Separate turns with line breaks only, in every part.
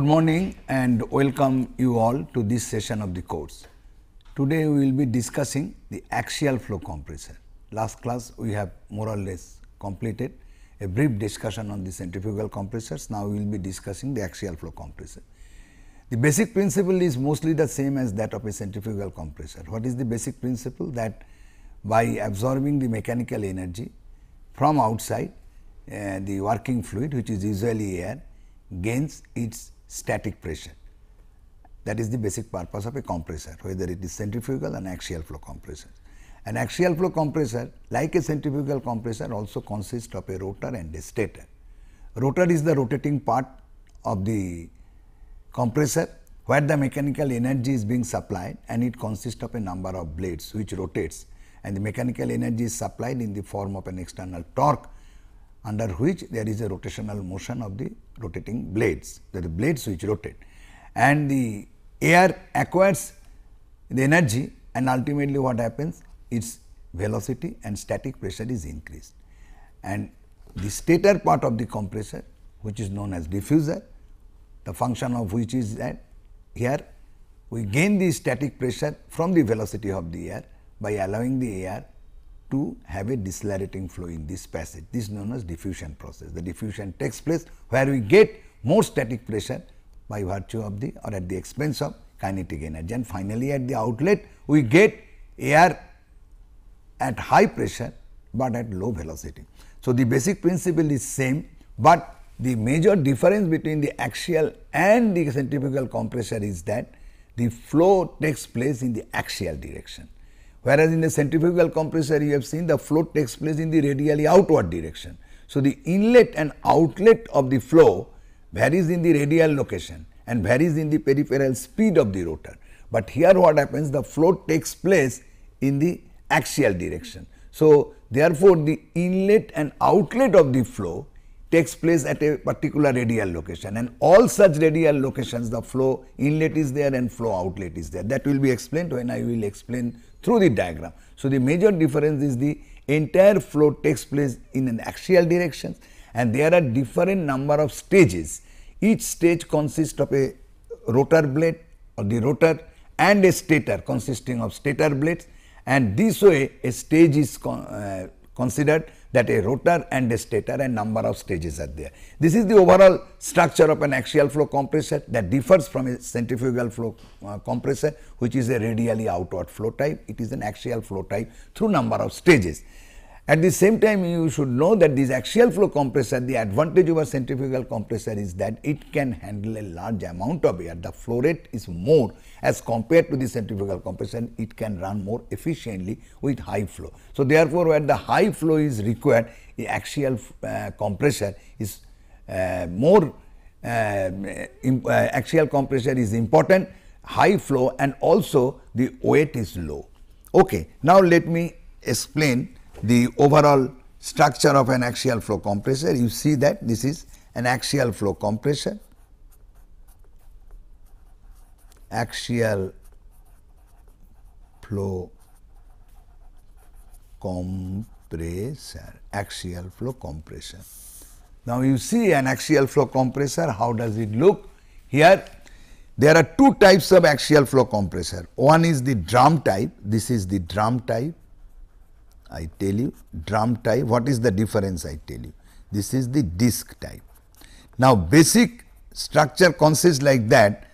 Good morning and welcome you all to this session of the course. Today we will be discussing the axial flow compressor. Last class we have more or less completed a brief discussion on the centrifugal compressors. Now we will be discussing the axial flow compressor. The basic principle is mostly the same as that of a centrifugal compressor. What is the basic principle? That by absorbing the mechanical energy from outside, uh, the working fluid which is usually air gains its static pressure. That is the basic purpose of a compressor, whether it is centrifugal and axial flow compressor. An axial flow compressor, like a centrifugal compressor, also consists of a rotor and a stator. Rotor is the rotating part of the compressor where the mechanical energy is being supplied and it consists of a number of blades which rotates and the mechanical energy is supplied in the form of an external torque under which there is a rotational motion of the rotating blades, the blades which rotate and the air acquires the energy and ultimately what happens its velocity and static pressure is increased. And the stator part of the compressor which is known as diffuser, the function of which is that here we gain the static pressure from the velocity of the air by allowing the air to have a decelerating flow in this passage. This is known as diffusion process. The diffusion takes place where we get more static pressure by virtue of the or at the expense of kinetic energy and finally at the outlet we get air at high pressure, but at low velocity. So, the basic principle is same, but the major difference between the axial and the centrifugal compressor is that the flow takes place in the axial direction. Whereas, in the centrifugal compressor you have seen the flow takes place in the radially outward direction. So, the inlet and outlet of the flow varies in the radial location and varies in the peripheral speed of the rotor. But here what happens the flow takes place in the axial direction. So, therefore, the inlet and outlet of the flow takes place at a particular radial location and all such radial locations the flow inlet is there and flow outlet is there. That will be explained when I will explain through the diagram. So, the major difference is the entire flow takes place in an axial direction and there are different number of stages. Each stage consists of a rotor blade or the rotor and a stator consisting of stator blades and this way a stage is con uh, considered that a rotor and a stator and number of stages are there. This is the overall structure of an axial flow compressor that differs from a centrifugal flow uh, compressor which is a radially outward flow type. It is an axial flow type through number of stages. At the same time, you should know that this axial flow compressor, the advantage over centrifugal compressor is that it can handle a large amount of air. The flow rate is more as compared to the centrifugal compressor, it can run more efficiently with high flow. So, therefore, where the high flow is required, the axial uh, compressor is uh, more uh, uh, axial compressor is important, high flow and also the weight is low. Okay. Now, let me explain the overall structure of an axial flow compressor, you see that this is an axial flow compressor, axial flow compressor, axial flow compressor. Now, you see an axial flow compressor, how does it look? Here there are two types of axial flow compressor. One is the drum type, this is the drum type I tell you drum type what is the difference I tell you? This is the disc type. Now, basic structure consists like that.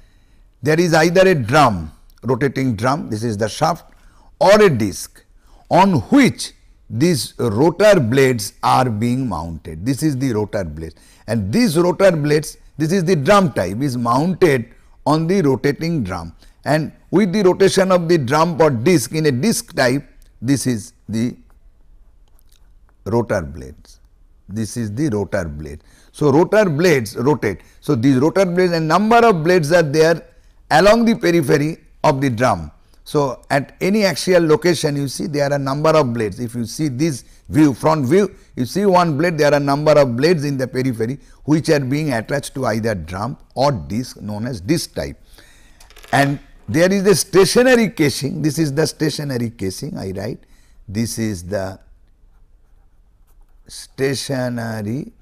There is either a drum rotating drum this is the shaft or a disc on which these rotor blades are being mounted. This is the rotor blade and these rotor blades this is the drum type is mounted on the rotating drum. And with the rotation of the drum or disc in a disc type this is the rotor blades. This is the rotor blade. So, rotor blades rotate. So, these rotor blades and number of blades are there along the periphery of the drum. So, at any axial location you see there are a number of blades. If you see this view front view you see one blade there are a number of blades in the periphery which are being attached to either drum or disc known as disc type. And there is a stationary casing this is the stationary casing I write this is the stationary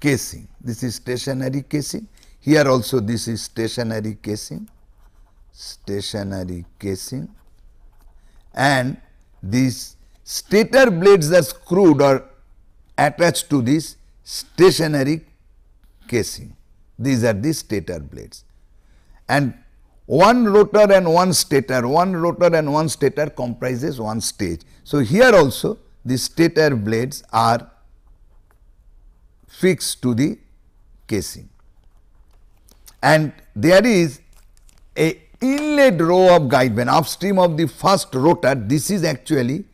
casing. This is stationary casing. here also this is stationary casing, stationary casing and these stator blades are screwed or attached to this stationary casing. These are the stator blades. And one rotor and one stator, one rotor and one stator comprises one stage. So, here also the stator blades are fixed to the casing and there is a inlet row of guide vane upstream of the first rotor this is actually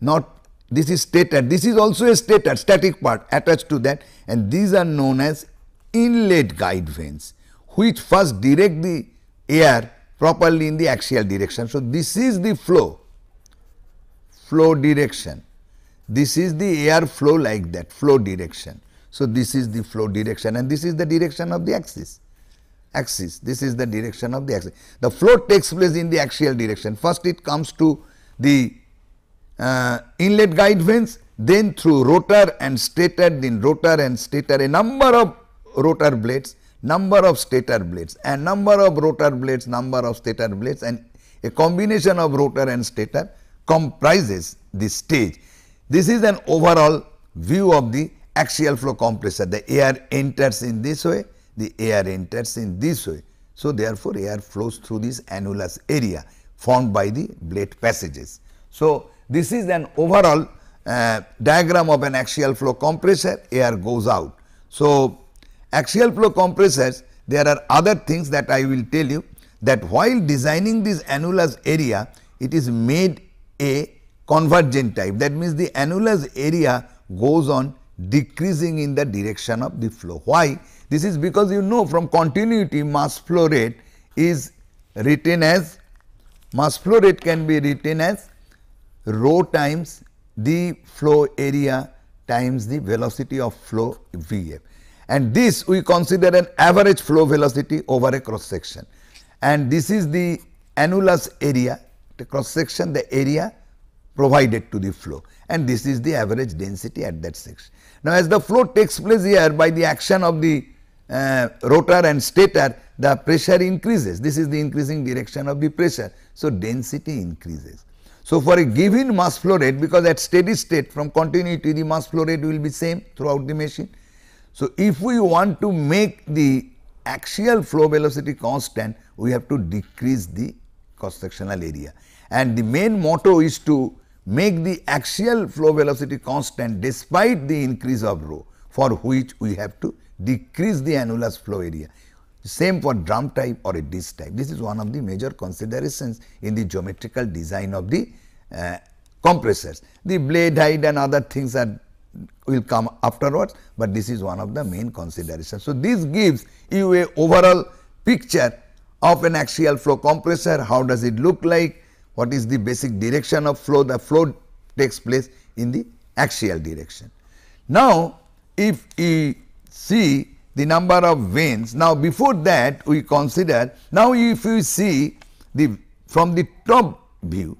not this is stator this is also a stator static part attached to that and these are known as inlet guide vanes which first direct the air properly in the axial direction. So, this is the flow flow direction this is the air flow like that flow direction. So, this is the flow direction and this is the direction of the axis axis this is the direction of the axis. The flow takes place in the axial direction first it comes to the uh, inlet guide vanes then through rotor and stator then rotor and stator a number of rotor blades number of stator blades and number of rotor blades number of stator blades and a combination of rotor and stator comprises the stage. This is an overall view of the axial flow compressor the air enters in this way the air enters in this way. So, therefore, air flows through this annulus area formed by the blade passages. So, this is an overall uh, diagram of an axial flow compressor air goes out. So, axial flow compressors there are other things that I will tell you that while designing this annulus area it is made a convergent type that means the annulus area goes on decreasing in the direction of the flow. Why? This is because you know from continuity mass flow rate is written as mass flow rate can be written as rho times the flow area times the velocity of flow Vf and this we consider an average flow velocity over a cross section and this is the annulus area the cross section the area provided to the flow and this is the average density at that section. Now, as the flow takes place here by the action of the uh, rotor and stator the pressure increases this is the increasing direction of the pressure. So, density increases. So, for a given mass flow rate because at steady state from continuity the mass flow rate will be same throughout the machine. So, if we want to make the axial flow velocity constant we have to decrease the cross sectional area and the main motto is to make the axial flow velocity constant despite the increase of rho for which we have to decrease the annulus flow area. Same for drum type or a disc type. This is one of the major considerations in the geometrical design of the uh, compressors. The blade height and other things are will come afterwards, but this is one of the main considerations. So, this gives you a overall picture of an axial flow compressor, how does it look like, what is the basic direction of flow, the flow takes place in the axial direction. Now, if we see the number of vanes. Now, before that we consider now if you see the from the top view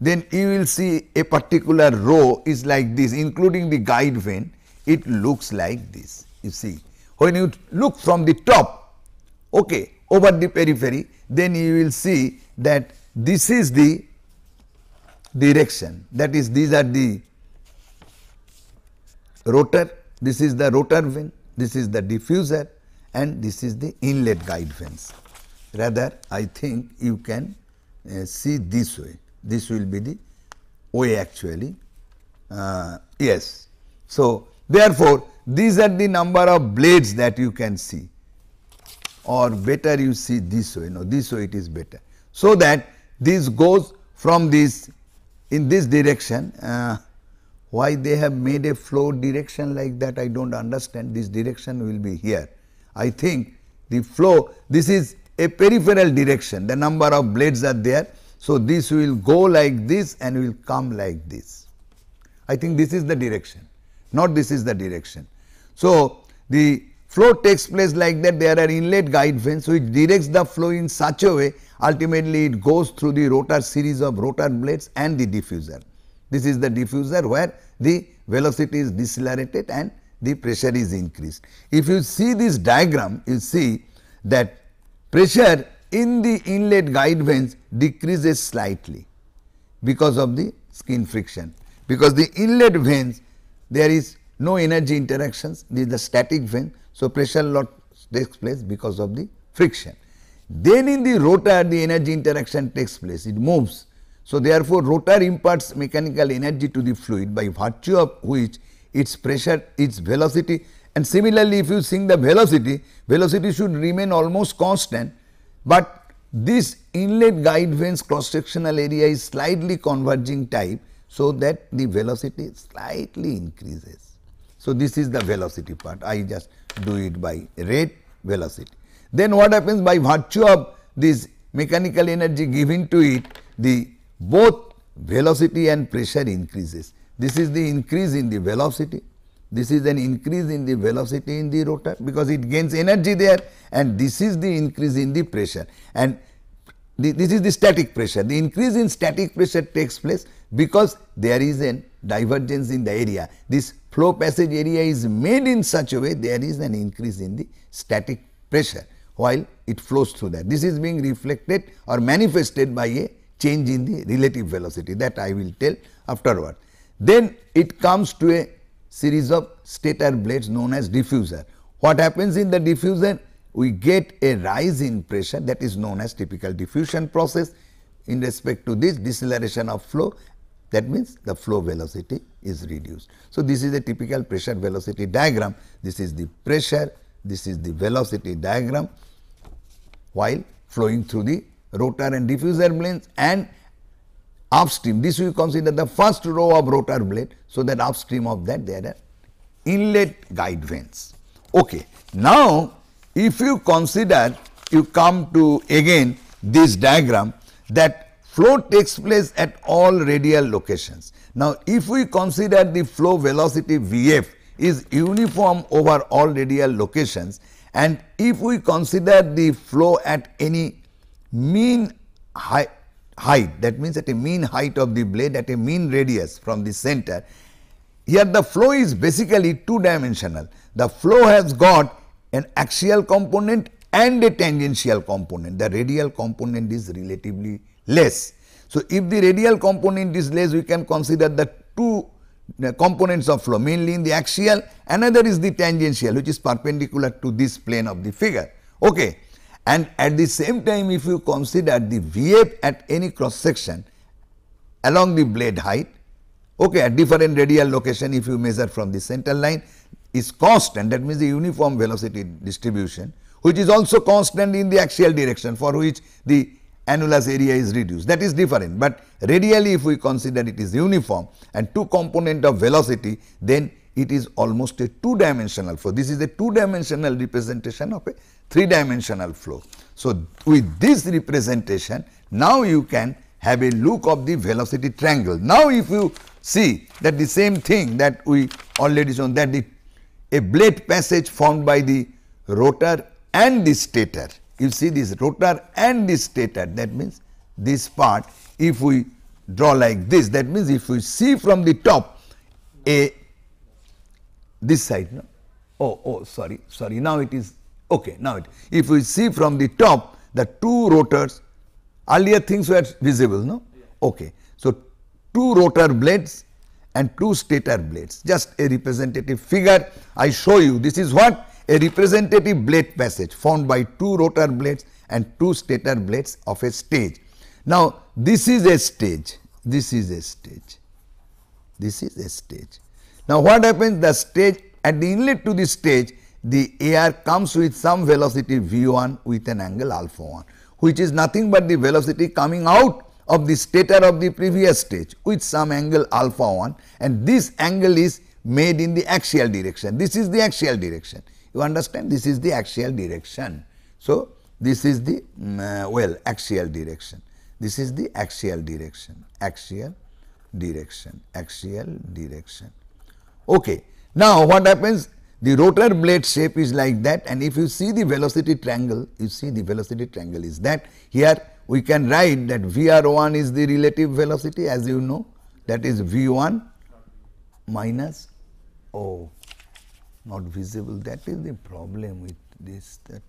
then you will see a particular row is like this including the guide vane it looks like this you see when you look from the top okay over the periphery then you will see that this is the direction that is these are the rotor this is the rotor vane, this is the diffuser and this is the inlet guide vanes. Rather I think you can uh, see this way, this will be the way actually. Uh, yes. So, therefore, these are the number of blades that you can see or better you see this way, no this way it is better. So, that this goes from this in this direction uh, why they have made a flow direction like that I do not understand this direction will be here. I think the flow this is a peripheral direction the number of blades are there. So, this will go like this and will come like this. I think this is the direction not this is the direction. So, the flow takes place like that there are inlet guide vanes which directs the flow in such a way ultimately it goes through the rotor series of rotor blades and the diffuser. This is the diffuser where the velocity is decelerated and the pressure is increased. If you see this diagram, you see that pressure in the inlet guide vanes decreases slightly because of the skin friction. Because the inlet vanes there is no energy interactions, this is the static vane. So, pressure loss takes place because of the friction. Then in the rotor the energy interaction takes place, it moves. So, therefore, rotor imparts mechanical energy to the fluid by virtue of which its pressure, its velocity and similarly if you see the velocity, velocity should remain almost constant, but this inlet guide vanes cross sectional area is slightly converging type. So, that the velocity slightly increases. So, this is the velocity part I just do it by rate velocity. Then what happens by virtue of this mechanical energy given to it the both velocity and pressure increases. This is the increase in the velocity, this is an increase in the velocity in the rotor because it gains energy there and this is the increase in the pressure and the, this is the static pressure. The increase in static pressure takes place because there is a divergence in the area. This flow passage area is made in such a way there is an increase in the static pressure while it flows through that. This is being reflected or manifested by a change in the relative velocity that I will tell afterward. Then it comes to a series of stator blades known as diffuser. What happens in the diffuser? We get a rise in pressure that is known as typical diffusion process in respect to this deceleration of flow that means the flow velocity is reduced. So, this is a typical pressure velocity diagram. This is the pressure, this is the velocity diagram while flowing through the rotor and diffuser blades and upstream. This we consider the first row of rotor blade. So, that upstream of that there are inlet guide vanes. Okay. Now, if you consider you come to again this diagram that flow takes place at all radial locations. Now, if we consider the flow velocity Vf is uniform over all radial locations and if we consider the flow at any mean height, that means at a mean height of the blade at a mean radius from the center, here the flow is basically two dimensional. The flow has got an axial component and a tangential component. The radial component is relatively less. So, if the radial component is less we can consider the two components of flow mainly in the axial another is the tangential which is perpendicular to this plane of the figure. Okay. And at the same time if you consider the Vf at any cross section along the blade height okay, at different radial location if you measure from the center line is constant that means the uniform velocity distribution which is also constant in the axial direction for which the annulus area is reduced that is different, but radially if we consider it is uniform and two component of velocity then it is almost a two dimensional flow. This is a two dimensional representation of a three dimensional flow. So, with this representation now you can have a look of the velocity triangle. Now, if you see that the same thing that we already shown that the a blade passage formed by the rotor and the stator you see this rotor and this stator. That means this part if we draw like this that means if we see from the top a this side no? Oh oh sorry sorry. Now it is okay now it if we see from the top the two rotors earlier things were visible no? Okay. So two rotor blades and two stator blades. Just a representative figure. I show you. This is what a representative blade passage formed by two rotor blades and two stator blades of a stage. Now, this is a stage, this is a stage, this is a stage. Now, what happens the stage at the inlet to the stage the air comes with some velocity v 1 with an angle alpha 1 which is nothing but the velocity coming out of the stator of the previous stage with some angle alpha 1 and this angle is made in the axial direction. This is the axial direction. You understand this is the axial direction. So, this is the um, uh, well axial direction. This is the axial direction, axial direction, axial direction. Okay. Now, what happens? The rotor blade shape is like that and if you see the velocity triangle, you see the velocity triangle is that here we can write that Vr1 is the relative velocity as you know that is V1 minus O not visible that is the problem with this that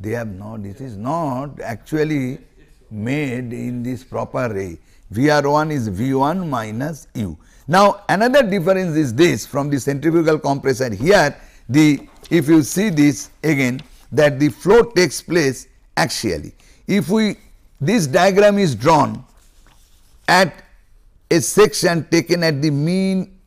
they have not it is not actually made in this proper way VR1 is V1 minus U. Now, another difference is this from the centrifugal compressor here the if you see this again that the flow takes place axially. If we this diagram is drawn at a section taken at the mean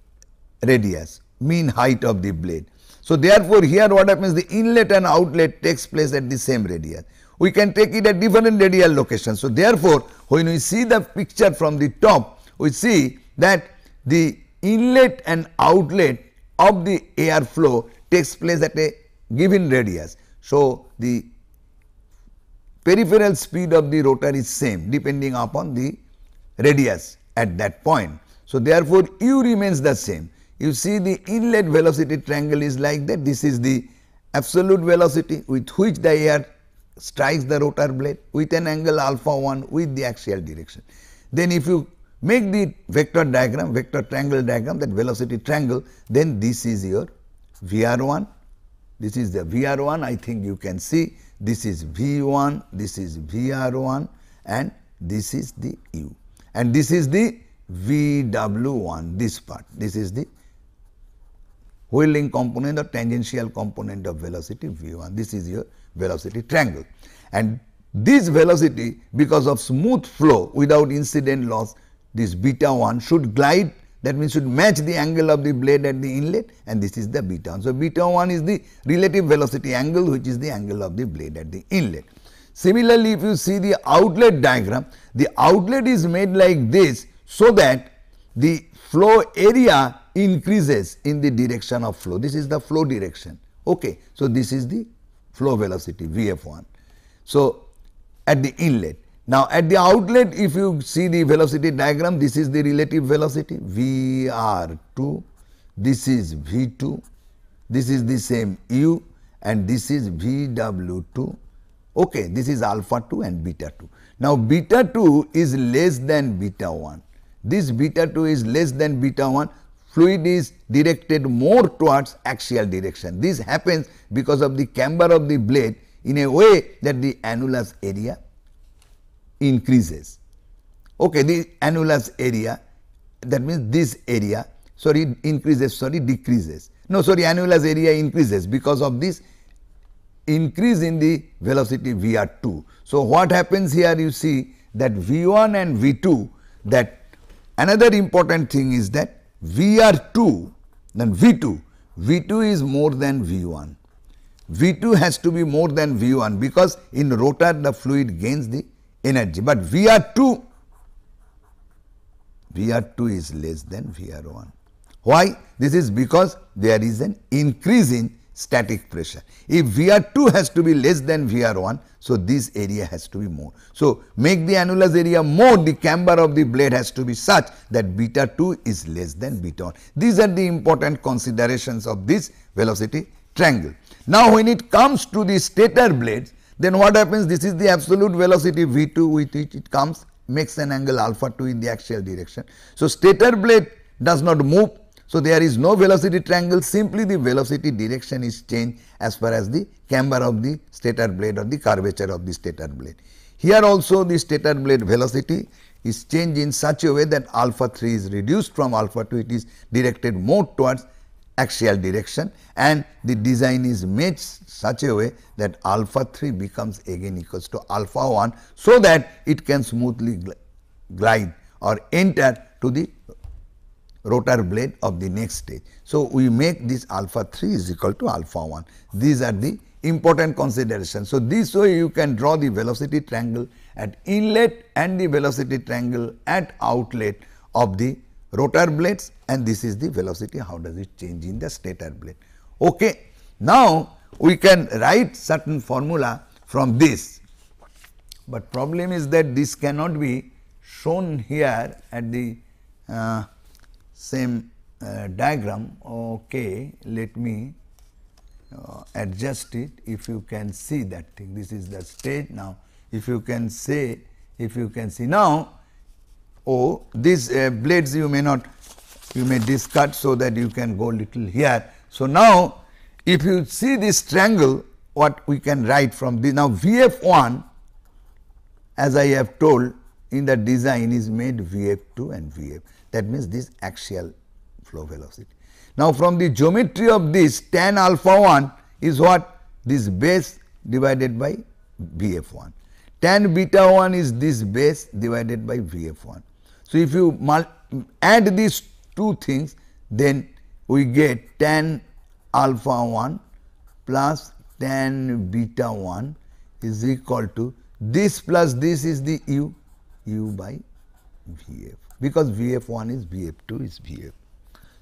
radius, mean height of the blade. So, therefore, here what happens the inlet and outlet takes place at the same radius. We can take it at different radial locations. So, therefore, when we see the picture from the top, we see that the inlet and outlet of the air flow takes place at a given radius. So, the peripheral speed of the rotor is same depending upon the radius at that point. So, therefore, u remains the same. You see the inlet velocity triangle is like that. This is the absolute velocity with which the air strikes the rotor blade with an angle alpha 1 with the axial direction. Then if you make the vector diagram, vector triangle diagram that velocity triangle, then this is your VR1, this is the VR1 I think you can see this is V1, this is VR1 and this is the U and this is the VW1 this part this is the whirling component or tangential component of velocity V1 this is your velocity triangle and this velocity because of smooth flow without incident loss this beta 1 should glide that means should match the angle of the blade at the inlet and this is the beta 1. So, beta 1 is the relative velocity angle which is the angle of the blade at the inlet. Similarly, if you see the outlet diagram, the outlet is made like this so that the flow area increases in the direction of flow. This is the flow direction. Okay. So, this is the flow velocity Vf1. So, at the inlet now, at the outlet if you see the velocity diagram this is the relative velocity Vr2, this is V2, this is the same U and this is Vw2, okay, this is alpha 2 and beta 2. Now, beta 2 is less than beta 1, this beta 2 is less than beta 1 fluid is directed more towards axial direction. This happens because of the camber of the blade in a way that the annulus area increases. Okay, the annulus area that means this area sorry increases sorry decreases. No sorry annulus area increases because of this increase in the velocity Vr2. So, what happens here you see that V1 and V2 that another important thing is that Vr2 then V2, V2 is more than V1. V2 has to be more than V1 because in rotor the fluid gains the energy, but VR2 VR2 is less than VR1. Why? This is because there is an increase in static pressure. If VR2 has to be less than VR1, so this area has to be more. So, make the annulus area more, the camber of the blade has to be such that beta 2 is less than beta 1. These are the important considerations of this velocity triangle. Now, when it comes to the stator blades, then what happens? This is the absolute velocity V2 with which it comes makes an angle alpha 2 in the axial direction. So, stator blade does not move. So, there is no velocity triangle simply the velocity direction is changed as far as the camber of the stator blade or the curvature of the stator blade. Here also the stator blade velocity is changed in such a way that alpha 3 is reduced from alpha 2 it is directed more towards axial direction and the design is made such a way that alpha 3 becomes again equals to alpha 1 so that it can smoothly glide or enter to the rotor blade of the next stage. So, we make this alpha 3 is equal to alpha 1. These are the important considerations. So, this way you can draw the velocity triangle at inlet and the velocity triangle at outlet of the rotor blades and this is the velocity how does it change in the stator blade. Okay. Now, we can write certain formula from this, but problem is that this cannot be shown here at the uh, same uh, diagram. Okay, let me uh, adjust it if you can see that thing. This is the stage now. If you can say, if you can see now, oh, these uh, blades you may not, you may discard so that you can go little here. So, now if you see this triangle what we can write from this now Vf1 as I have told in the design is made Vf2 and Vf that means this axial flow velocity. Now from the geometry of this tan alpha 1 is what this base divided by Vf1 tan beta 1 is this base divided by Vf1. So, if you add these two things then we get tan alpha 1 plus tan beta 1 is equal to this plus this is the u, u by Vf because Vf1 is Vf2 is Vf.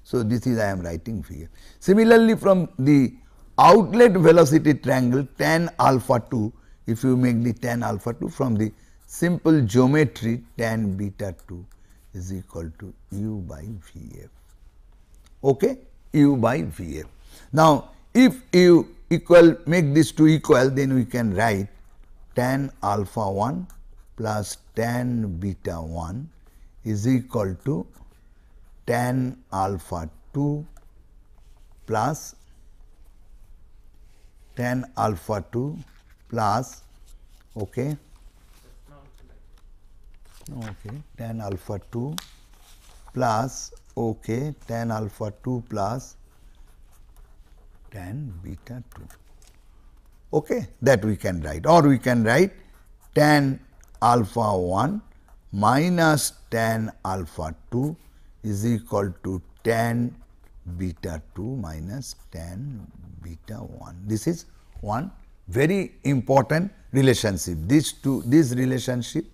So, this is I am writing Vf. Similarly, from the outlet velocity triangle tan alpha 2 if you make the tan alpha 2 from the simple geometry tan beta 2 is equal to u by Vf. Okay? u by Vf. Now, if you equal make this two equal then we can write tan alpha 1 plus tan beta 1 is equal to tan alpha 2 plus tan alpha 2 plus okay? Okay. Tan alpha 2 plus okay tan alpha 2 plus tan beta 2 okay that we can write. Or we can write tan alpha 1 minus tan alpha 2 is equal to tan beta 2 minus tan beta 1 this is one very important relationship. These two, this relationship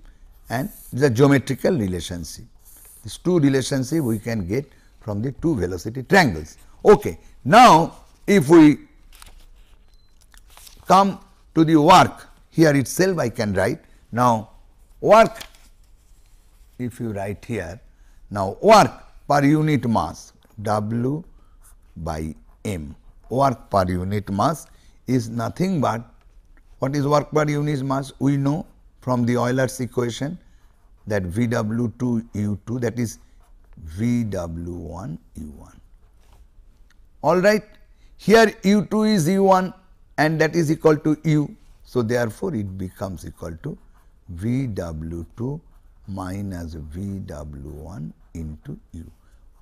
and the geometrical relationship. These two relationship we can get from the two velocity triangles. Okay. Now, if we come to the work here itself I can write. Now, work if you write here, now work per unit mass W by M, work per unit mass is nothing but what is work per unit mass we know from the Euler's equation that VW2 U2 that is VW1 U1. All right. Here U2 is U1 and that is equal to U. So, therefore, it becomes equal to VW2 minus VW1 into U.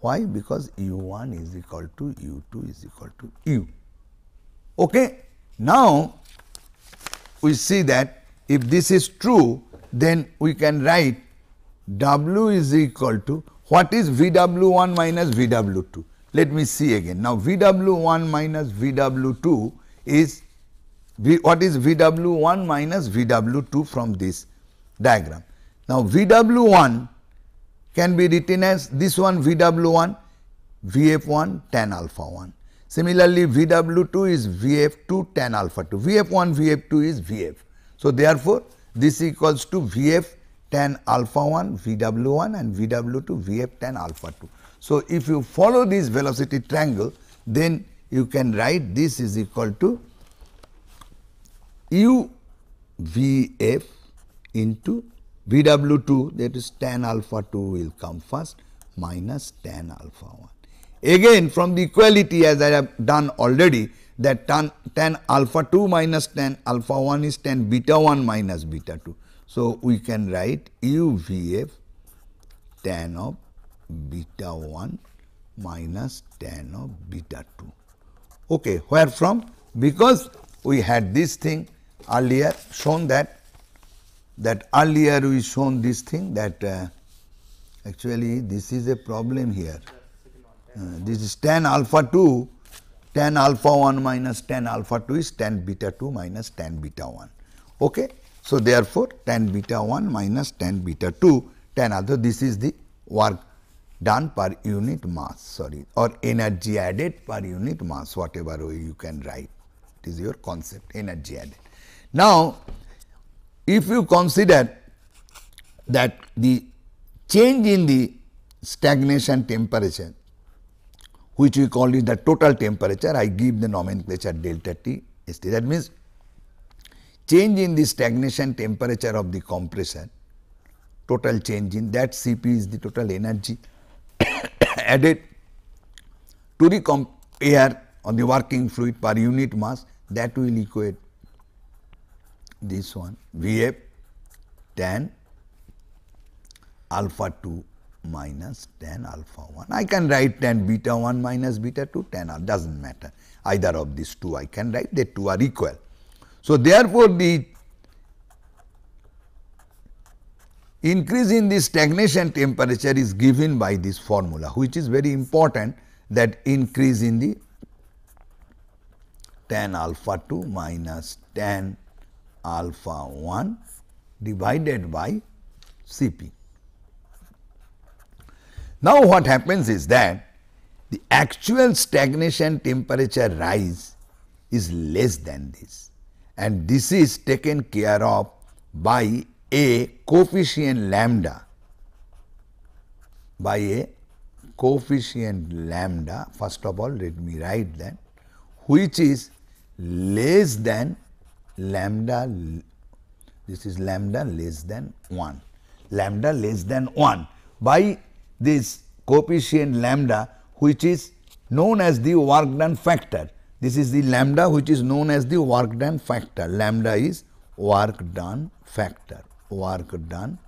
Why? Because U1 is equal to U2 is equal to U. Okay. Now, we see that if this is true, then we can write W is equal to what is VW1 minus VW2. Let me see again. Now, VW1 minus VW2 is v, what is VW1 minus VW2 from this diagram. Now, VW1 can be written as this one VW1 VF1 tan alpha 1 Similarly, VW2 is VF2 tan alpha 2, VF1 VF2 is VF. So, therefore, this equals to VF tan alpha 1 VW1 and VW2 VF tan alpha 2. So, if you follow this velocity triangle then you can write this is equal to u VF into VW2 that is tan alpha 2 will come first minus tan alpha 1. Again from the equality as I have done already that tan, tan alpha 2 minus tan alpha 1 is tan beta 1 minus beta 2. So, we can write u v f tan of beta 1 minus tan of beta 2. Okay, where from? Because we had this thing earlier shown that that earlier we shown this thing that uh, actually this is a problem here. Uh, this is tan alpha 2, tan alpha 1 minus tan alpha 2 is tan beta 2 minus tan beta 1. Okay? So, therefore, tan beta 1 minus tan beta 2 tan alpha this is the work done per unit mass sorry or energy added per unit mass whatever way you can write it is your concept energy added. Now, if you consider that the change in the stagnation temperature which we call is the total temperature. I give the nomenclature delta T. That means, change in the stagnation temperature of the compressor, total change in that Cp is the total energy added to the air on the working fluid per unit mass that will equate this one Vf tan alpha 2 minus tan alpha 1. I can write tan beta 1 minus beta 2 tan alpha does not matter either of these two I can write they two are equal. So, therefore, the increase in the stagnation temperature is given by this formula which is very important that increase in the tan alpha 2 minus tan alpha 1 divided by Cp. Now, what happens is that the actual stagnation temperature rise is less than this and this is taken care of by a coefficient lambda by a coefficient lambda first of all let me write that which is less than lambda this is lambda less than 1 lambda less than 1 by this coefficient lambda which is known as the work done factor. This is the lambda which is known as the work done factor. Lambda is work done factor. Work done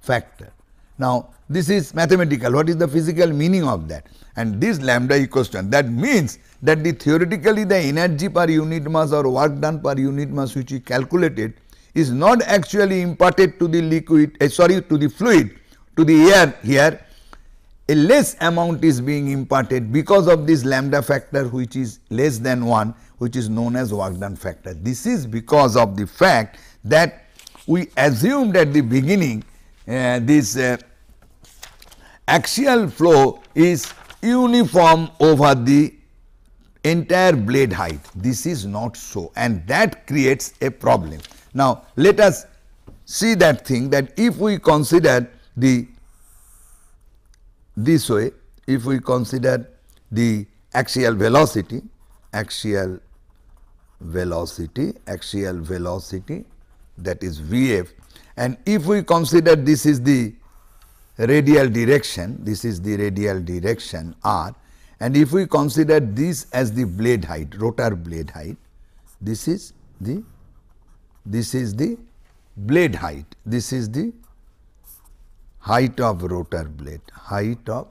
factor. Now, this is mathematical. What is the physical meaning of that? And this lambda equals to that means that the theoretically the energy per unit mass or work done per unit mass which is calculated is not actually imparted to the liquid uh, sorry to the fluid to the air here a less amount is being imparted because of this lambda factor which is less than 1 which is known as work done factor. This is because of the fact that we assumed at the beginning uh, this uh, axial flow is uniform over the entire blade height. This is not so and that creates a problem. Now, let us see that thing that if we consider the this way, if we consider the axial velocity, axial velocity, axial velocity that is Vf and if we consider this is the radial direction, this is the radial direction r and if we consider this as the blade height, rotor blade height, this is the this is the blade height, this is the height of rotor blade, height of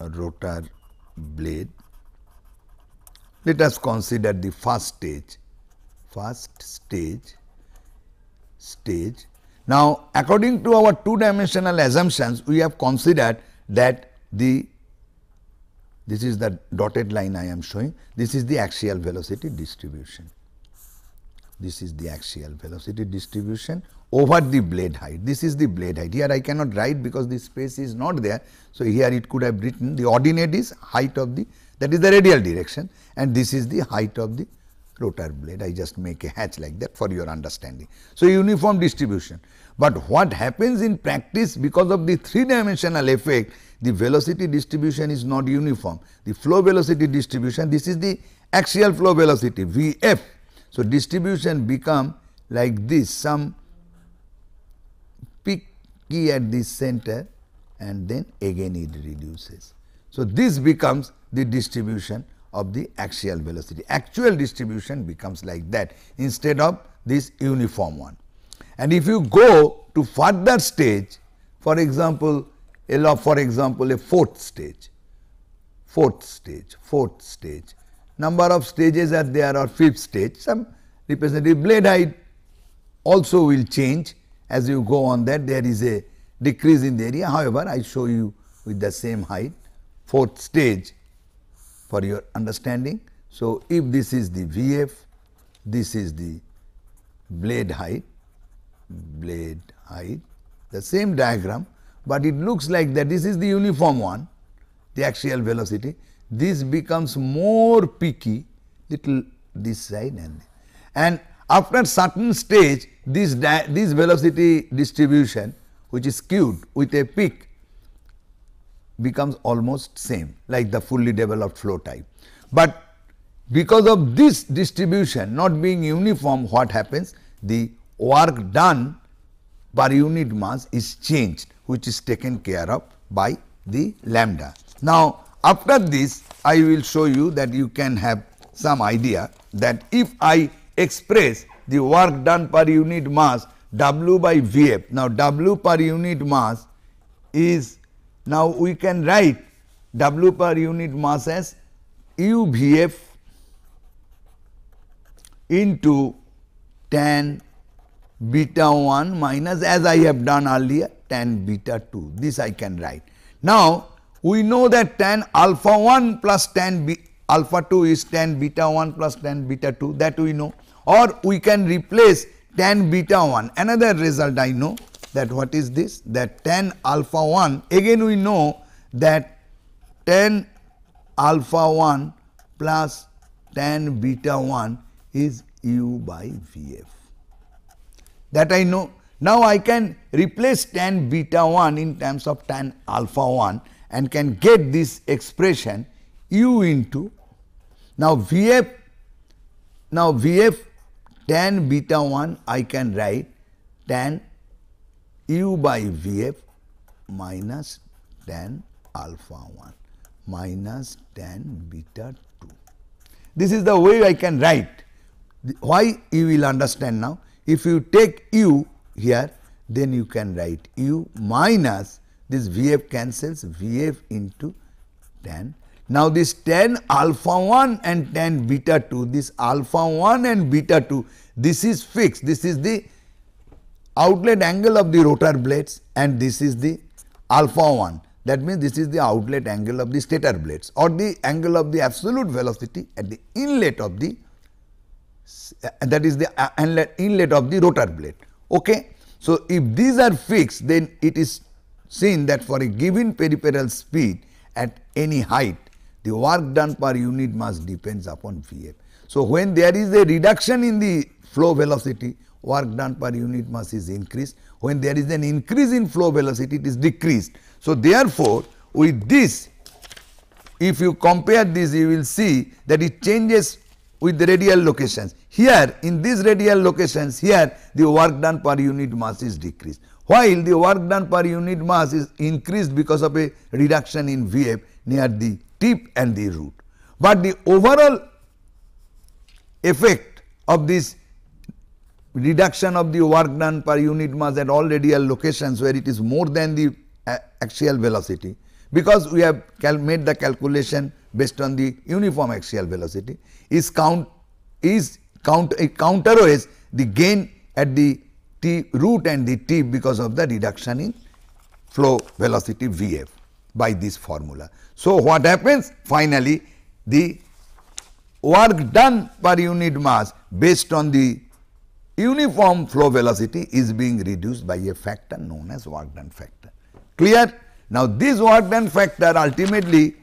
rotor blade. Let us consider the first stage, first stage stage. Now, according to our two dimensional assumptions, we have considered that the this is the dotted line I am showing, this is the axial velocity distribution. This is the axial velocity distribution over the blade height. This is the blade height. Here I cannot write because the space is not there. So, here it could have written the ordinate is height of the that is the radial direction and this is the height of the rotor blade. I just make a hatch like that for your understanding. So, uniform distribution. But what happens in practice because of the three dimensional effect, the velocity distribution is not uniform. The flow velocity distribution, this is the axial flow velocity Vf. So, distribution become like this, some peaky at the center and then again it reduces. So, this becomes the distribution of the axial velocity. Actual distribution becomes like that instead of this uniform one. And if you go to further stage, for example, a for example, a fourth stage, fourth stage, fourth stage, number of stages are there or fifth stage, some representative blade height also will change as you go on that there is a decrease in the area. However, I show you with the same height, fourth stage for your understanding. So, if this is the Vf, this is the blade height, blade height, the same diagram, but it looks like that this is the uniform one, the axial velocity. This becomes more peaky, little this side and and after certain stage, this this velocity distribution, which is skewed with a peak, becomes almost same like the fully developed flow type. But because of this distribution not being uniform what happens the work done per unit mass is changed which is taken care of by the lambda. Now, after this I will show you that you can have some idea that if I express the work done per unit mass W by Vf. Now, W per unit mass is now we can write W per unit mass as U Vf into tan beta 1 minus as I have done earlier tan beta 2 this I can write. Now, we know that tan alpha 1 plus tan b, alpha 2 is tan beta 1 plus tan beta 2 that we know. Or we can replace tan beta 1 another result I know that what is this? That tan alpha 1 again we know that tan alpha 1 plus tan beta 1 is u by v f. That I know. Now, I can replace tan beta 1 in terms of tan alpha 1 and can get this expression u into now Vf now Vf tan beta 1 I can write tan u by Vf minus tan alpha 1 minus tan beta 2. This is the way I can write. Why you will understand now. If you take u here, then you can write u minus this Vf cancels Vf into tan. Now, this tan alpha 1 and tan beta 2, this alpha 1 and beta 2, this is fixed. This is the outlet angle of the rotor blades and this is the alpha 1. That means, this is the outlet angle of the stator blades or the angle of the absolute velocity at the inlet of the uh, that is the uh, inlet of the rotor blade. Okay. So, if these are fixed then it is seen that for a given peripheral speed at any height the work done per unit mass depends upon Vf. So, when there is a reduction in the flow velocity work done per unit mass is increased. When there is an increase in flow velocity it is decreased. So, therefore, with this if you compare this you will see that it changes with the radial locations. Here in these radial locations here the work done per unit mass is decreased while the work done per unit mass is increased because of a reduction in Vf near the tip and the root. But the overall effect of this reduction of the work done per unit mass at all radial locations where it is more than the axial velocity because we have made the calculation based on the uniform axial velocity is count is count a counterweighs the gain at the t root and the t because of the reduction in flow velocity Vf by this formula. So, what happens finally the work done per unit mass based on the uniform flow velocity is being reduced by a factor known as work done factor. Clear? Now, this work done factor ultimately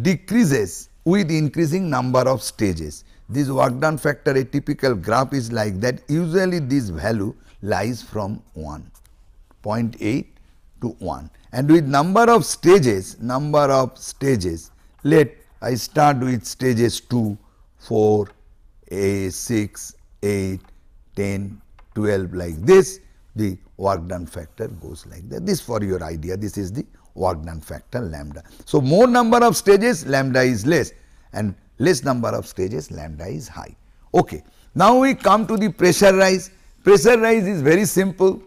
decreases with increasing number of stages. This work done factor a typical graph is like that. Usually this value lies from 1 0.8 to 1 and with number of stages number of stages let I start with stages 2 4 a 6 8 10 12 like this. The work done factor goes like that. This for your idea. This is the work done factor lambda. So, more number of stages lambda is less. And less number of stages lambda is high. Okay. Now, we come to the pressure rise. Pressure rise is very simple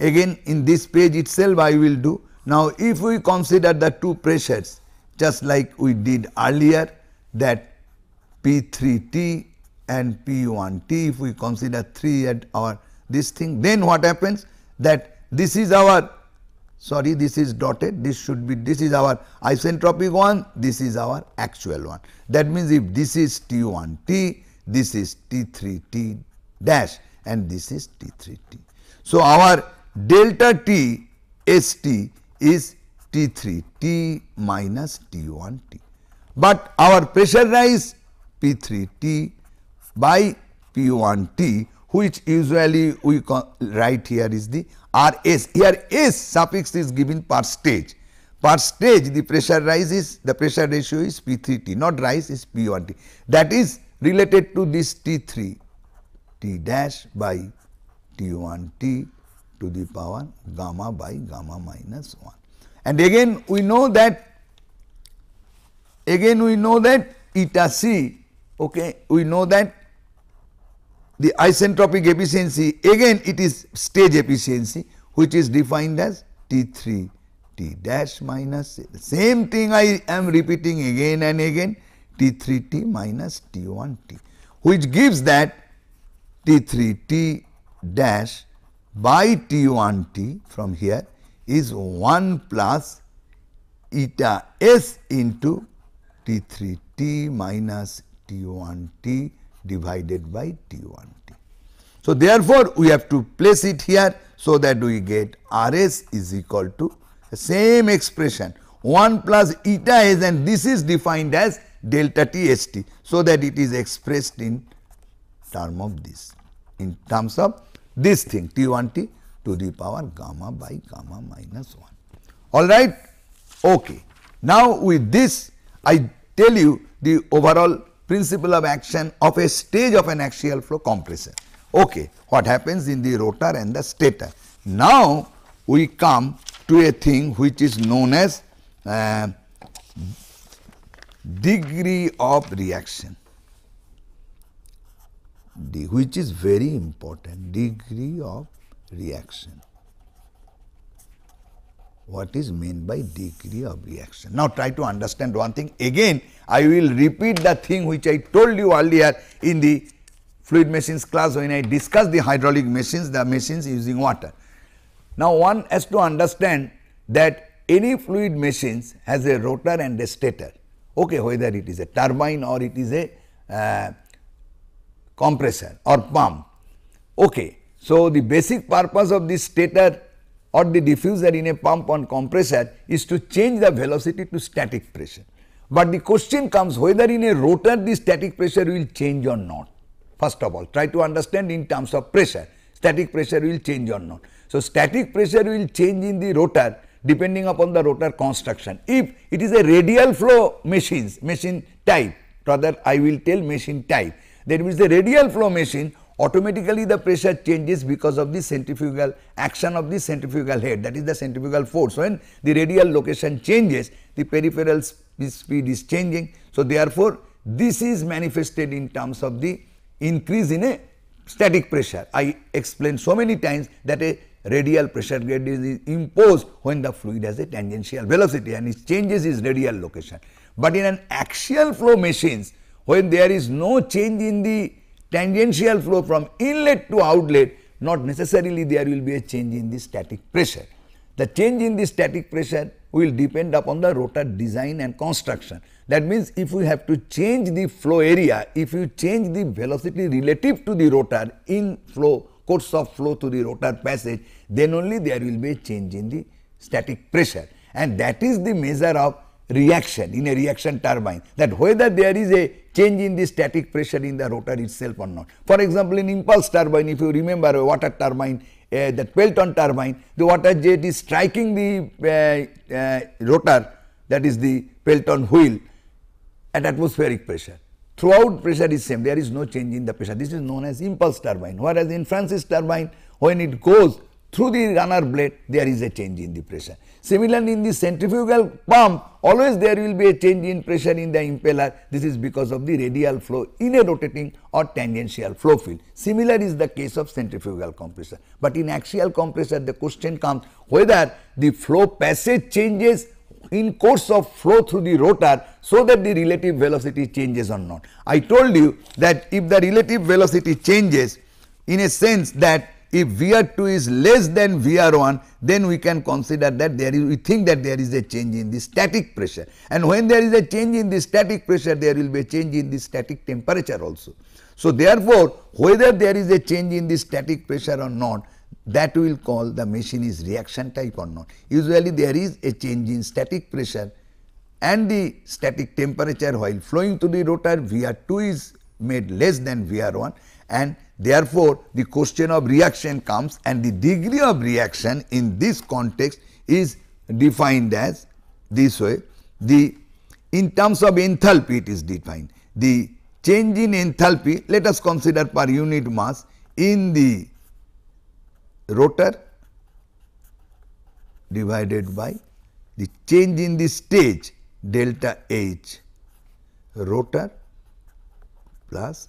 again in this page itself I will do. Now, if we consider the two pressures just like we did earlier that P3T and P1T if we consider 3 at our this thing then what happens that this is our sorry this is dotted. This should be this is our isentropic one. This is our actual one. That means if this is t1t this is t3t dash and this is t3t so our delta t st is t3 t minus t1 t. But our pressure rise p3 t by p1 t which usually we write here is the RS. Here S suffix is given per stage. Per stage the pressure rise is the pressure ratio is P3T not rise is P1T that is related to this T3 T dash by T1T to the power gamma by gamma minus 1. And again we know that again we know that eta c, okay, we know that the isentropic efficiency again it is stage efficiency which is defined as T3 T dash minus same thing I am repeating again and again T3 T minus T1 T. Which gives that T3 T dash by T1 T from here is 1 plus eta s into T3 T minus T1 T divided by T1 T. So, therefore, we have to place it here so that we get R s is equal to the same expression 1 plus eta s and this is defined as delta T S T. So, that it is expressed in term of this in terms of this thing T 1 T to the power gamma by gamma minus 1. All right. Okay. Now, with this I tell you the overall principle of action of a stage of an axial flow compressor. Okay, what happens in the rotor and the stator. Now, we come to a thing which is known as uh, degree of reaction, D, which is very important, degree of reaction what is meant by degree of reaction. Now, try to understand one thing again I will repeat the thing which I told you earlier in the fluid machines class when I discussed the hydraulic machines the machines using water. Now, one has to understand that any fluid machines has a rotor and a stator okay, whether it is a turbine or it is a uh, compressor or pump. Okay. So, the basic purpose of this stator or the diffuser in a pump on compressor is to change the velocity to static pressure. But the question comes whether in a rotor the static pressure will change or not. First of all, try to understand in terms of pressure, static pressure will change or not. So, static pressure will change in the rotor depending upon the rotor construction. If it is a radial flow machines, machine type, rather I will tell machine type, that means the radial flow machine automatically the pressure changes because of the centrifugal action of the centrifugal head that is the centrifugal force. When the radial location changes the peripheral speed is changing. So, therefore, this is manifested in terms of the increase in a static pressure. I explained so many times that a radial pressure gradient is imposed when the fluid has a tangential velocity and it changes its radial location. But in an axial flow machines when there is no change in the tangential flow from inlet to outlet not necessarily there will be a change in the static pressure. The change in the static pressure will depend upon the rotor design and construction. That means, if we have to change the flow area, if you change the velocity relative to the rotor in flow course of flow to the rotor passage, then only there will be a change in the static pressure and that is the measure of reaction in a reaction turbine that whether there is a change in the static pressure in the rotor itself or not. For example, in impulse turbine if you remember a water turbine uh, that Pelton turbine the water jet is striking the uh, uh, rotor that is the Pelton wheel at atmospheric pressure. Throughout pressure is same there is no change in the pressure this is known as impulse turbine whereas in Francis turbine when it goes through the runner blade there is a change in the pressure. Similarly, in the centrifugal pump always there will be a change in pressure in the impeller this is because of the radial flow in a rotating or tangential flow field. Similar is the case of centrifugal compressor, but in axial compressor the question comes whether the flow passage changes in course of flow through the rotor so that the relative velocity changes or not. I told you that if the relative velocity changes in a sense that if VR2 is less than VR1 then we can consider that there is we think that there is a change in the static pressure and when there is a change in the static pressure there will be a change in the static temperature also. So, therefore, whether there is a change in the static pressure or not that we will call the machine is reaction type or not. Usually there is a change in static pressure and the static temperature while flowing to the rotor VR2 is made less than VR1 and therefore, the question of reaction comes and the degree of reaction in this context is defined as this way. The in terms of enthalpy it is defined. The change in enthalpy let us consider per unit mass in the rotor divided by the change in the stage delta H rotor plus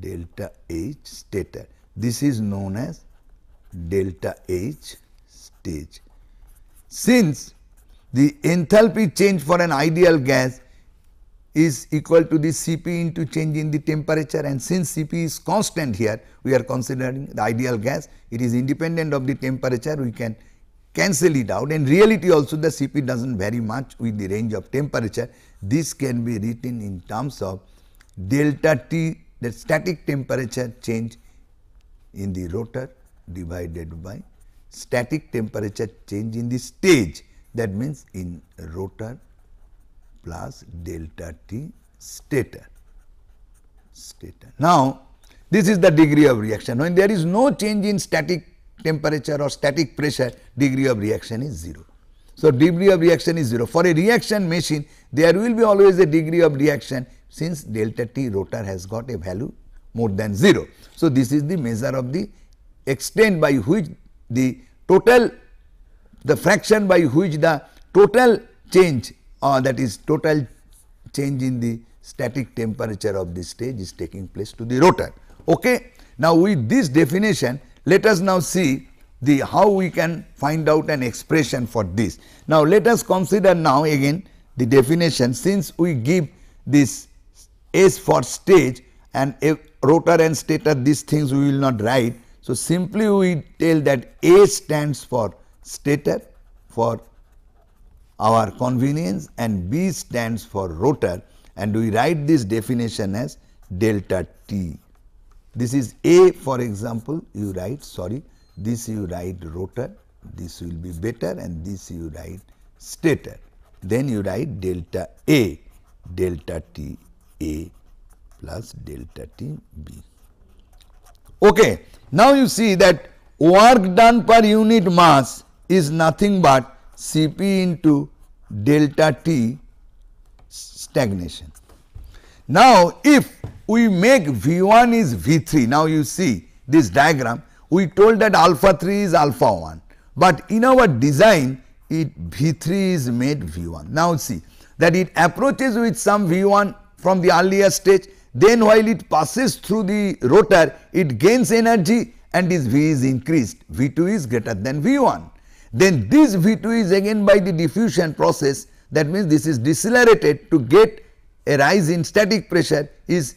delta H stator. This is known as delta H stage. Since the enthalpy change for an ideal gas is equal to the Cp into change in the temperature and since Cp is constant here we are considering the ideal gas it is independent of the temperature we can cancel it out and reality also the Cp does not vary much with the range of temperature. This can be written in terms of delta T the static temperature change in the rotor divided by static temperature change in the stage that means in rotor plus delta T stator. stator. Now, this is the degree of reaction. When there is no change in static temperature or static pressure, degree of reaction is 0. So, degree of reaction is 0. For a reaction machine, there will be always a degree of reaction since delta T rotor has got a value more than 0. So, this is the measure of the extent by which the total the fraction by which the total change uh, that is total change in the static temperature of the stage is taking place to the rotor. Okay. Now, with this definition let us now see the how we can find out an expression for this. Now, let us consider now again the definition since we give this S for stage and a rotor and stator these things we will not write. So, simply we tell that A stands for stator for our convenience and B stands for rotor and we write this definition as delta T. This is A for example, you write sorry this you write rotor, this will be better and this you write stator. Then you write delta A, delta T A plus delta T B. Okay. Now you see that work done per unit mass is nothing but Cp into delta T stagnation. Now, if we make V1 is V3, now you see this diagram, we told that alpha 3 is alpha 1, but in our design it V3 is made V1. Now, see that it approaches with some V1 from the earlier stage, then while it passes through the rotor, it gains energy and this V is increased, V2 is greater than V1. Then this V2 is again by the diffusion process. That means this is decelerated to get a rise in static pressure is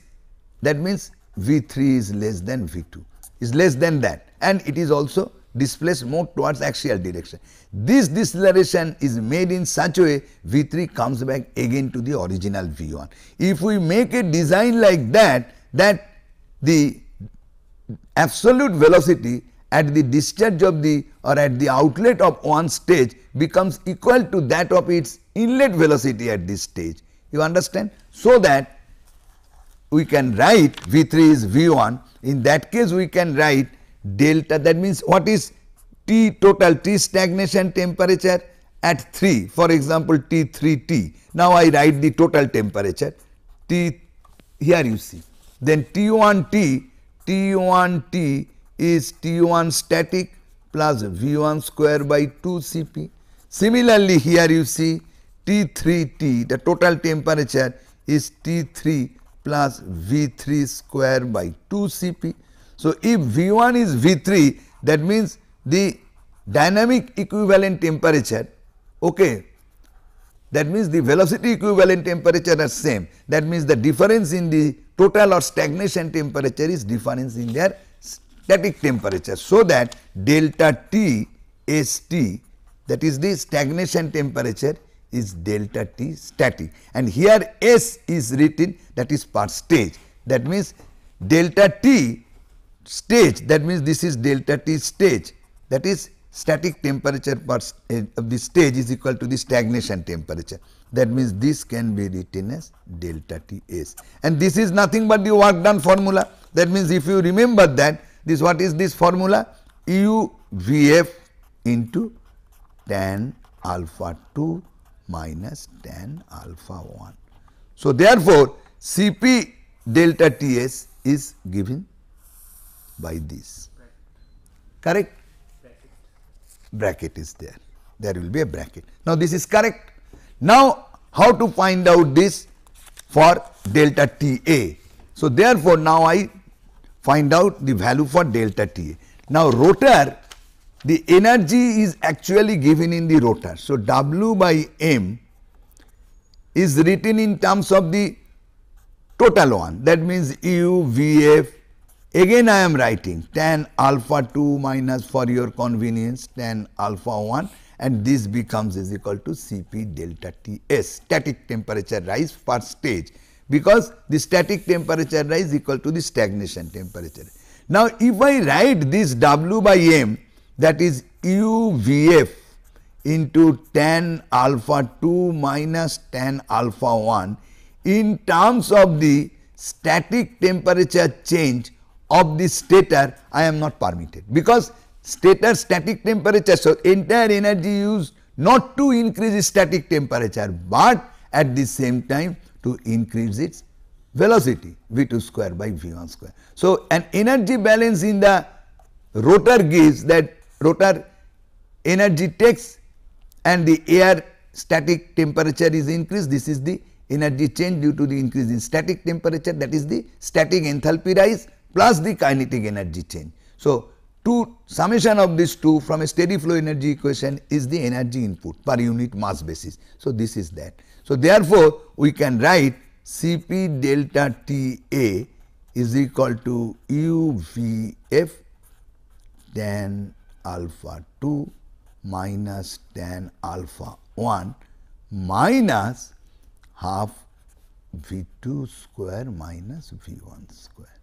that means V3 is less than V2 is less than that. And it is also displaced more towards axial direction. This deceleration is made in such a way V3 comes back again to the original V1. If we make a design like that that the absolute velocity at the discharge of the or at the outlet of one stage becomes equal to that of its inlet velocity at this stage. You understand? So that we can write V3 is V1 in that case we can write delta that means what is T total T stagnation temperature at 3 for example T3T. Now I write the total temperature T here you see then T1T T1T is T1 static plus V1 square by 2 Cp. Similarly, here you see T3T the total temperature is T3 plus V3 square by 2 Cp. So, if V1 is V3 that means the dynamic equivalent temperature okay that means the velocity equivalent temperature are same. That means the difference in the total or stagnation temperature is difference in their static temperature. So, that delta T S T that is the stagnation temperature is delta T static. And here S is written that is per stage. That means delta T stage. That means this is delta T stage. That is static temperature per uh, of the stage is equal to the stagnation temperature. That means this can be written as delta T S. And this is nothing but the work done formula. That means if you remember that this what is this formula? U V F into tan alpha 2 minus tan alpha 1. So, therefore, Cp delta Ts is given by this correct bracket is there there will be a bracket now this is correct now how to find out this for delta TA. So, therefore, now I find out the value for delta TA. Now, rotor the energy is actually given in the rotor. So, W by M is written in terms of the total one that means U V F again I am writing tan alpha 2 minus for your convenience tan alpha 1 and this becomes is equal to Cp delta Ts static temperature rise per stage because the static temperature rise equal to the stagnation temperature. Now, if I write this W by M that is UVF into tan alpha 2 minus tan alpha 1 in terms of the static temperature change of the stator I am not permitted because stator static temperature. So, entire energy used not to increase static temperature, but at the same time to increase its velocity v 2 square by v 1 square. So, an energy balance in the rotor gives that rotor energy takes and the air static temperature is increased. This is the energy change due to the increase in static temperature that is the static enthalpy rise plus the kinetic energy change. So, two summation of these two from a steady flow energy equation is the energy input per unit mass basis. So, this is that. So, therefore, we can write Cp delta Ta is equal to UVF tan alpha 2 minus tan alpha 1 minus half V2 square minus V1 square.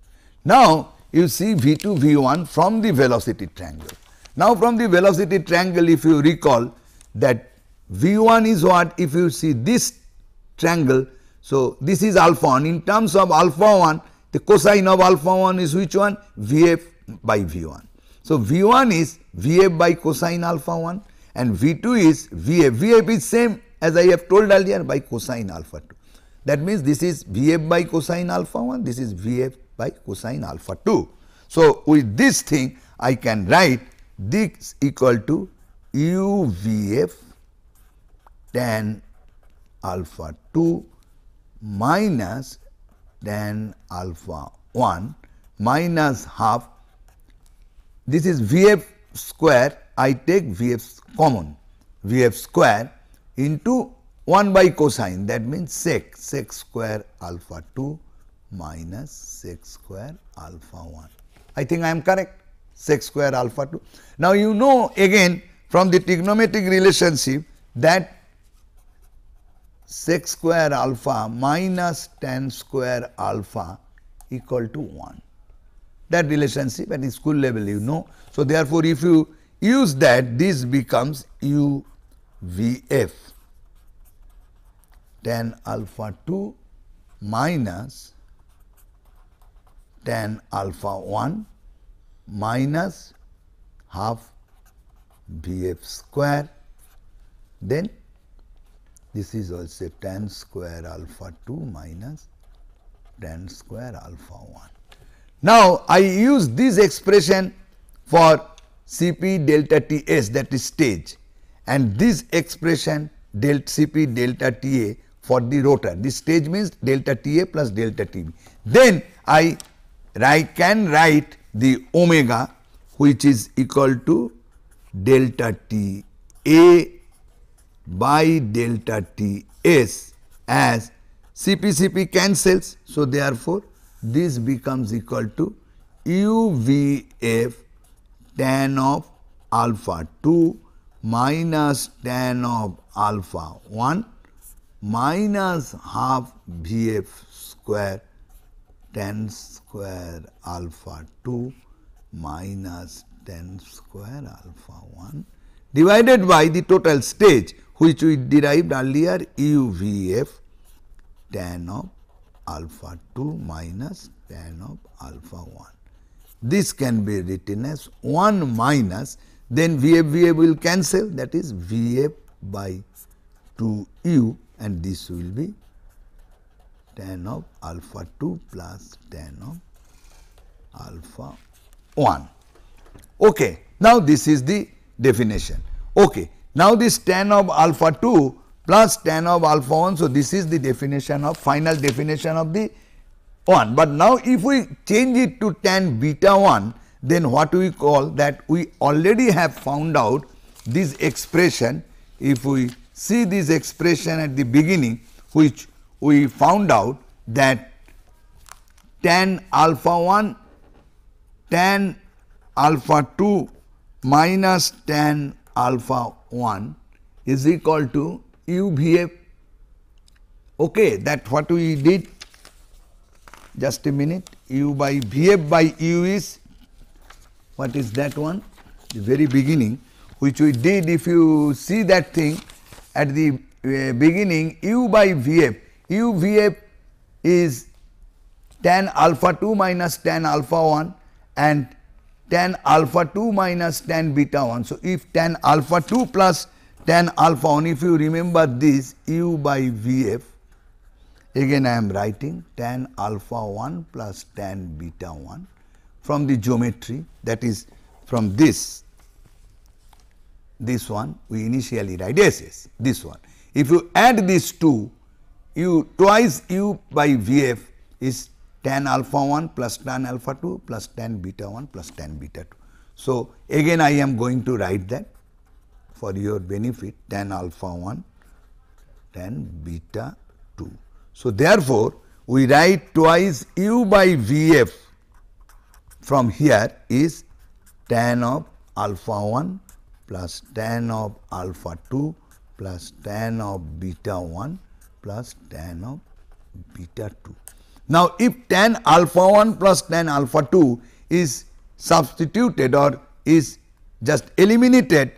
Now, you see V2 V1 from the velocity triangle. Now, from the velocity triangle if you recall that V1 is what if you see this triangle. So, this is alpha 1 in terms of alpha 1 the cosine of alpha 1 is which one Vf by V1. So, V1 is Vf by cosine alpha 1 and V2 is Vf. Vf is same as I have told earlier by cosine alpha 2. That means, this is Vf by cosine alpha 1, this is Vf by cosine alpha 2. So, with this thing I can write this equal to UVF tan alpha 2 minus tan alpha 1 minus half. This is Vf square. I take Vf common Vf square into 1 by cosine. That means sec sec square alpha 2 minus sec square alpha 1. I think I am correct sec square alpha 2. Now, you know again from the trigonometric relationship that sec square alpha minus tan square alpha equal to 1 that relationship at the school level you know. So, therefore, if you use that this becomes u v f tan alpha 2 minus tan alpha 1 minus half v f square then this is also tan square alpha 2 minus tan square alpha 1. Now, I use this expression for Cp delta Ts that is stage and this expression delta Cp delta Ta for the rotor. This stage means delta Ta plus delta Tb. Then I write, can write the omega which is equal to delta Ta by delta Ts as Cp Cp cancels. So, therefore, this becomes equal to UVF tan of alpha 2 minus tan of alpha 1 minus half Vf square tan square alpha 2 minus tan square alpha 1 divided by the total stage which we derived earlier UVF tan of alpha 2 minus tan of alpha 1. This can be written as 1 minus then VF VF will cancel that is VF by 2 u and this will be tan of alpha 2 plus tan of alpha 1. Okay. Now, this is the definition. Okay. Now, this tan of alpha 2 plus tan of alpha 1. So, this is the definition of final definition of the 1. But now, if we change it to tan beta 1, then what we call that we already have found out this expression. If we see this expression at the beginning, which we found out that tan alpha 1 tan alpha 2 minus tan alpha 1 is equal to UVF. Okay, that what we did. Just a minute. U by Vf by u is what is that one? The very beginning which we did if you see that thing at the uh, beginning u by Vf u Vf is tan alpha 2 minus tan alpha 1 and tan alpha 2 minus tan beta 1. So, if tan alpha 2 plus tan alpha 1 if you remember this u by Vf again I am writing tan alpha 1 plus tan beta 1 from the geometry that is from this this one we initially write yes yes this one if you add these two u twice u by Vf is tan alpha 1 plus tan alpha 2 plus tan beta 1 plus tan beta 2. So, again I am going to write that for your benefit tan alpha 1 tan beta 2. So, therefore, we write twice u by Vf from here is tan of alpha 1 plus tan of alpha 2 plus tan of beta 1 plus tan of beta 2. Now, if tan alpha 1 plus tan alpha 2 is substituted or is just eliminated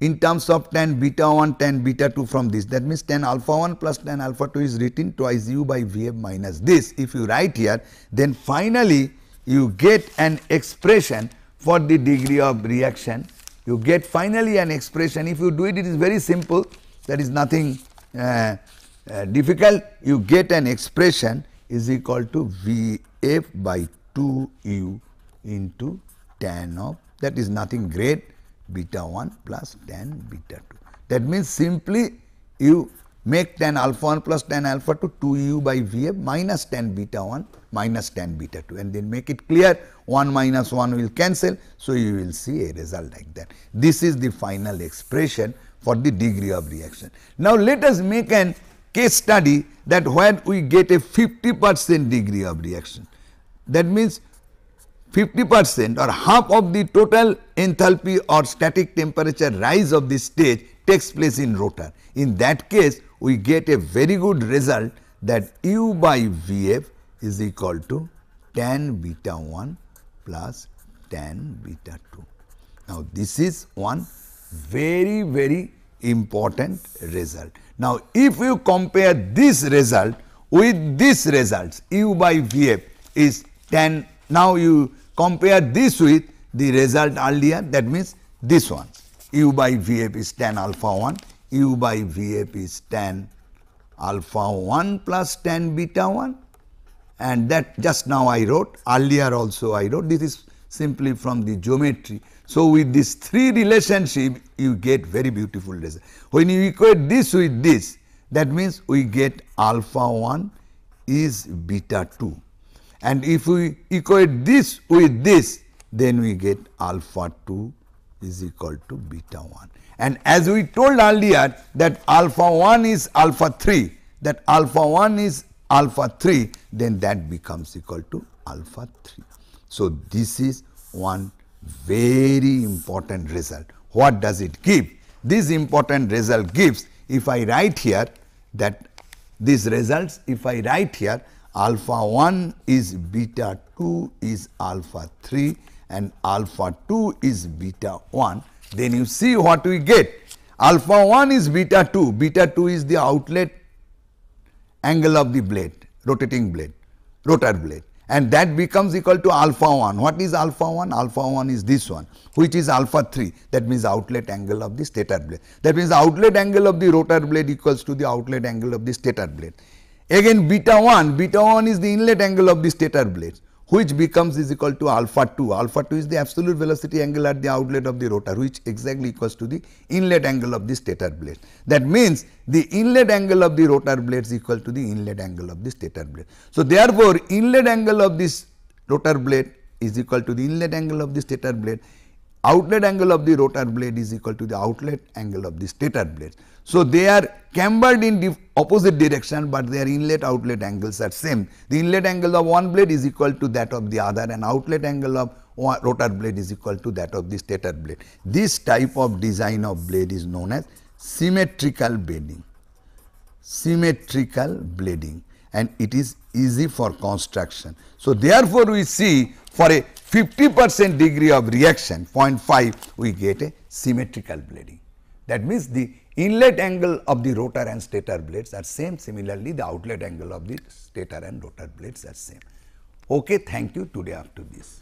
in terms of tan beta 1 tan beta 2 from this that means tan alpha 1 plus tan alpha 2 is written twice u by Vf minus this. If you write here then finally you get an expression for the degree of reaction. You get finally an expression. If you do it it is very simple. That is nothing uh, uh, difficult you get an expression is equal to Vf by 2 u into tan of that is nothing great beta 1 plus tan beta 2. That means simply you make tan alpha 1 plus tan alpha 2 2 u by Vf minus tan beta 1 minus tan beta 2 and then make it clear 1 minus 1 will cancel. So, you will see a result like that. This is the final expression for the degree of reaction. Now, let us make an case study that when we get a 50 percent degree of reaction. That means 50 percent or half of the total enthalpy or static temperature rise of the stage takes place in rotor. In that case, we get a very good result that u by Vf is equal to tan beta 1 plus tan beta 2. Now, this is one very very important result. Now, if you compare this result with this results u by Vf is tan now you compare this with the result earlier that means this one u by Vf is tan alpha 1, u by Vf is tan alpha 1 plus tan beta 1 and that just now I wrote earlier also I wrote this is simply from the geometry. So, with this three relationship you get very beautiful result. When you equate this with this that means we get alpha 1 is beta 2 and if we equate this with this then we get alpha 2 is equal to beta 1. And as we told earlier that alpha 1 is alpha 3 that alpha 1 is alpha 3 then that becomes equal to alpha 3. So, this is one very important result. What does it give? This important result gives if I write here that these results if I write here alpha 1 is beta 2 is alpha 3 and alpha 2 is beta 1 then you see what we get alpha 1 is beta 2 beta 2 is the outlet angle of the blade rotating blade rotor blade and that becomes equal to alpha 1 what is alpha 1 alpha 1 is this one which is alpha 3 that means outlet angle of the stator blade. That means the outlet angle of the rotor blade equals to the outlet angle of the stator blade. Again beta 1, beta 1 is the inlet angle of the stator blades.
Which becomes is equal to alpha 2. Alpha 2 is the absolute velocity angle at the outlet of the rotor which exactly equals to the inlet angle of the stator blade. That means the inlet angle of the rotor blade is equal to the inlet angle of the stator blade. So, therefore, inlet angle of this rotor blade is equal to the inlet angle of the stator blade outlet angle of the rotor blade is equal to the outlet angle of the stator blade. So, they are cambered in the opposite direction, but their inlet outlet angles are same. The inlet angle of one blade is equal to that of the other and outlet angle of one rotor blade is equal to that of the stator blade. This type of design of blade is known as symmetrical blading, symmetrical blading and it is easy for construction. So, therefore, we see for a 50 percent degree of reaction 0.5 we get a symmetrical blading. That means, the inlet angle of the rotor and stator blades are same similarly the outlet angle of the stator and rotor blades are same. Okay, thank you today after this.